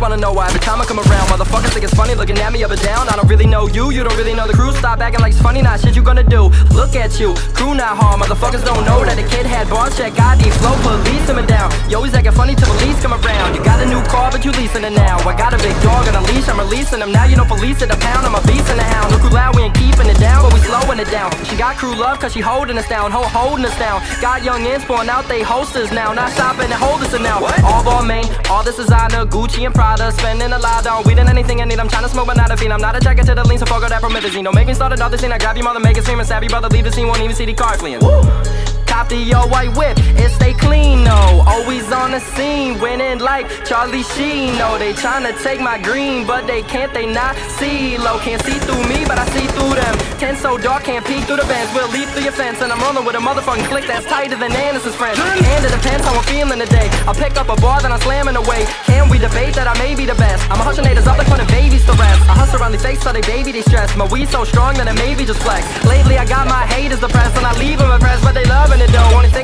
just wanna know why every time I come around, motherfuckers think it's funny looking at me up and down. I don't really know you, you don't really know the crew. Stop acting like it's funny, not shit you gonna do. Look at you, crew not hard, motherfuckers don't know that the kid had bars, check ID, flow, police coming down. You always acting funny till police come around. You got a new car, but you leasing it now. I got a big dog on a leash, I'm releasing him now. You know police at the pound, I'm a beast in the hound. Look who loud, we ain't keeping it down, but we slowing it down. Got crew love, cause she holding us down, ho holding us down. Got young ins pouring out, they hosters now. Not stopping and holders now. What? All Balmain, all this designer, Gucci and Prada. Spending a lot on weed and anything I need. I'm trying to smoke, but not a fiend. I'm not a attracted to the lean, so fuck all that promethazine. Don't make me start another scene. I grab your mother, make it scream and stab your brother. Leave the scene, won't even see the car fleeing. Woo! Cop the yo white whip, it stay clean, no. Always on the scene, winning like Charlie Sheen. No, they tryna take my green, but they can't, they not see low. Can't see through me, but I see through them. Ten so dark, can't peek through the vents. We'll leap through your fence, and I'm rolling with a motherfucking click that's tighter than Anderson's friends. And it depends how I'm feeling today. I pick up a bar, then I'm slamming away. Can we debate that I may be the best? I'm a hushing haters up like putting babies to rest. I hustle around these fakes so they baby they stress. My weed so strong that it maybe just flex. Lately I got my haters depressed, and I leave them impressed, but they loving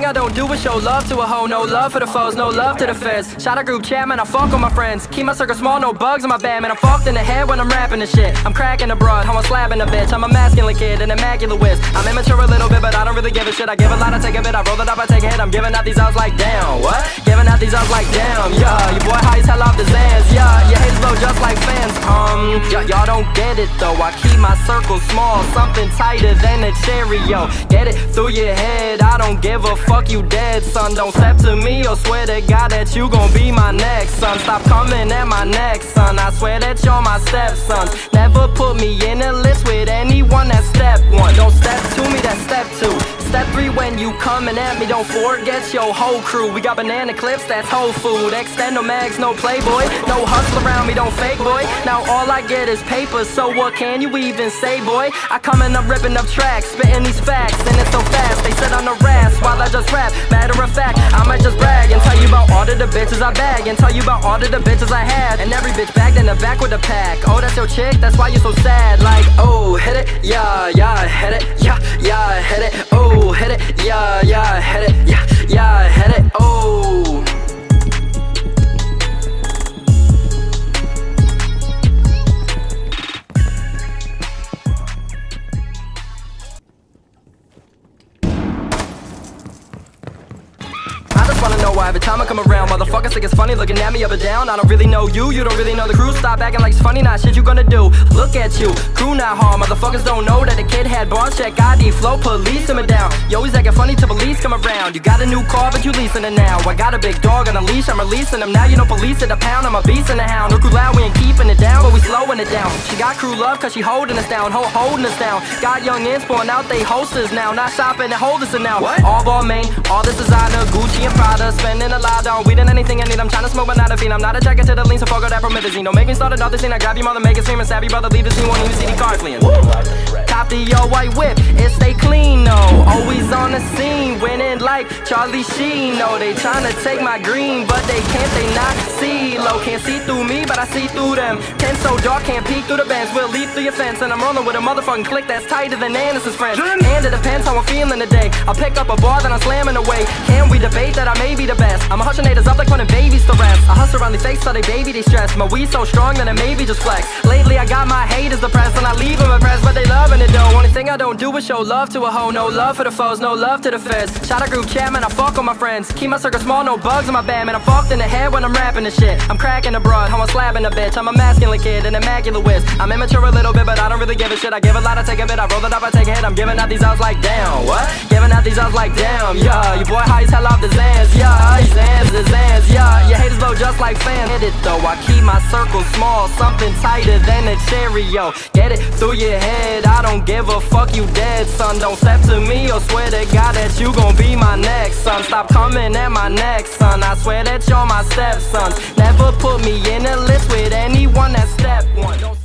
I don't do is show love to a hoe. No love for the foes, no love to the feds. Shout out group chat, man, I fuck with my friends. Keep my circle small, no bugs in my band, man. I'm fucked in the head when I'm rapping the shit. I'm cracking the broad, I'm slapping a bitch. I'm a masculine kid, an immaculate whiz. I'm immature a little bit, but I don't really give a shit. I give a lot, I take a bit. I roll it up, I take a hit. I'm giving out these outs like damn. What? Giving out these outs like damn. Yeah, off the Zans. Yeah, your haters blow just like fans. Um, y'all don't get it though. I keep my circle small, something tighter than a cherry, yo. Get it through your head. I don't give a fuck, you dead, son. Don't step to me or swear to God that you gon' be my next son. Stop coming at my neck, son. I swear that you're my stepson. Never put me in a list with anyone that's step one. Don't step to me, that's step two. Step three when you coming at me, don't forget your whole crew. We got banana clips, that's whole food. Extendo mags, no playboy. No hustle around me, don't fake boy. Now all I get is paper, so what can you even say, boy? I coming up ripping up tracks, spitting these facts, and it's so fast. They sit on the rats while I just rap. Matter of fact, I might just brag and tell you about all of the bitches I bag, and tell you about all of the bitches I had. And every bitch bagged in the back with a pack. Oh, that's your chick, that's why you're so sad. Like, oh, hit it, yeah, why every time I come around, motherfuckers think it's funny looking at me up and down. I don't really know you, you don't really know the crew. Stop acting like it's funny, not shit you gonna do. Look at you, crew not hard. Motherfuckers don't know that the kid had bars, check ID, flow, police coming down. You always acting funny till police come around. You got a new car, but you leasing it now. I got a big dog on a leash, I'm releasing them now. You know police at a pound, I'm a beast in a hound. Look crew loud, we ain't keeping it down, but we slowing it down. She got crew love, cause she holding us down, ho holding us down. Got young ins pouring out, they hosters now. Not shopping and holders now. What? All Balmain, all this designer, Gucci and Prada. Spending a lot on weed and anything I need. I'm trying to smoke, but not a fiend. I'm not a attracted to the lean, so fuck all that promethazine. Don't make me start another scene. I grab your mother, make it scream and stab your brother. Leave the scene, won't even see the car fleeing. Cop the yo white whip, it stay like Charlie Sheen. No, they tryna take my green, but they can't, they not see low. Can't see through me, but I see through them. Ten so dark, can't peek through the vents. We'll leap through your fence, and I'm rolling with a motherfucking click that's tighter than Anderson's friends. And it depends how I'm feeling today. I pick up a bar, then I'm slamming away. Can we debate that I may be the best? I'm a hushing haters up like putting babies to rest. I hustle around these fakes so they baby they stress. My weed so strong that it maybe just flex. Lately I got my haters depressed, and I leave thing I don't do is show love to a hoe. No love for the foes, no love to the feds. Shout out group chat, man, I fuck with my friends. Keep my circle small, no bugs in my band, man. I'm fucked in the head when I'm rapping this shit. I'm cracking the broad, how I'm slapping a bitch. I'm a masculine kid, an immaculate whiz. I'm immature a little bit, but I don't really give a shit. I give a lot, I take a bit. I roll it up, I take a hit. I'm giving out these outs like damn. What? Giving out these outs like damn. Yeah, your boy high as hell off the Zans. Yeah, these Zans, the Zans. Yeah, your haters blow just like fan. Hit it though. I keep my circle small, something tighter than a cherry, yo. Get it through your head. I don't give a fuck, you dead, son. Don't step to me or swear to God that you gon' be my next son. Stop coming at my neck, son. I swear that you're my stepson. Never put me in a list with anyone that step one.